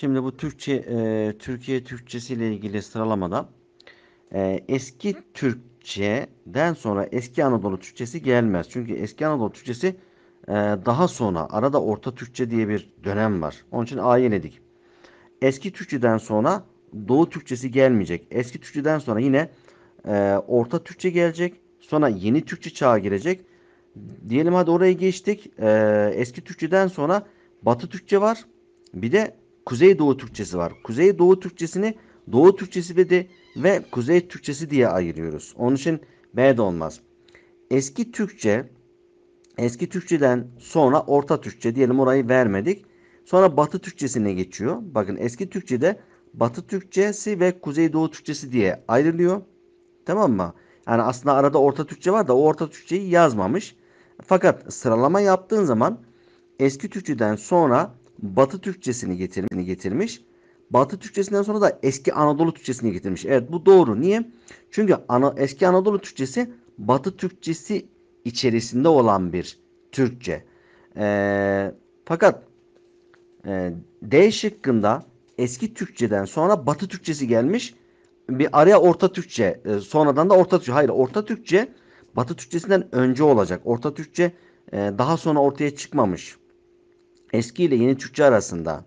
Şimdi bu Türkçe e, Türkiye Türkçesi ile ilgili sıralamada e, eski Türkçeden sonra eski Anadolu Türkçesi gelmez. Çünkü eski Anadolu Türkçesi e, daha sonra arada Orta Türkçe diye bir dönem var. Onun için A'yı eledik. Eski Türkçeden sonra Doğu Türkçesi gelmeyecek. Eski Türkçeden sonra yine e, Orta Türkçe gelecek. Sonra yeni Türkçe çağa girecek. Diyelim hadi orayı geçtik. E, eski Türkçeden sonra Batı Türkçe var. Bir de Kuzeydoğu Türkçesi var. Kuzeydoğu Türkçesini Doğu Türkçesi ve de ve Kuzey Türkçesi diye ayırıyoruz. Onun için B de olmaz. Eski Türkçe eski Türkçeden sonra Orta Türkçe diyelim orayı vermedik. Sonra Batı Türkçesine geçiyor. Bakın eski Türkçede Batı Türkçesi ve Kuzeydoğu Türkçesi diye ayrılıyor. Tamam mı? Yani aslında arada Orta Türkçe var da o Orta Türkçeyi yazmamış. Fakat sıralama yaptığın zaman eski Türkçeden sonra Batı Türkçesini getir- getirmiş. Batı Türkçesinden sonra da eski Anadolu Türkçesini getirmiş. Evet bu doğru. Niye? Çünkü ana, eski Anadolu Türkçesi Batı Türkçesi içerisinde olan bir Türkçe. Ee, fakat e, D şıkkında eski Türkçeden sonra Batı Türkçesi gelmiş. Bir araya Orta Türkçe, e, sonradan da Orta Türkçe. Hayır, Orta Türkçe Batı Türkçesinden önce olacak. Orta Türkçe e, daha sonra ortaya çıkmamış. Eski ile yeni Türkçe arasında.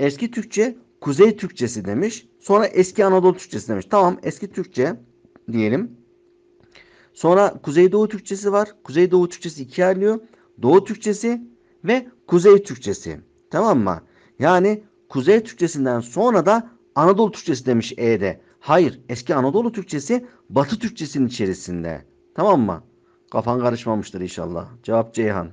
Eski Türkçe Kuzey Türkçesi demiş. Sonra eski Anadolu Türkçesi demiş. Tamam eski Türkçe diyelim. Sonra Kuzeydoğu Türkçesi var. Kuzeydoğu Türkçesi ikiye ayrılıyor. Doğu Türkçesi ve Kuzey Türkçesi. Tamam mı? Yani Kuzey Türkçesinden sonra da Anadolu Türkçesi demiş E'de. Hayır eski Anadolu Türkçesi Batı Türkçesinin içerisinde. Tamam mı? Kafan karışmamıştır inşallah. Cevap Ceyhan.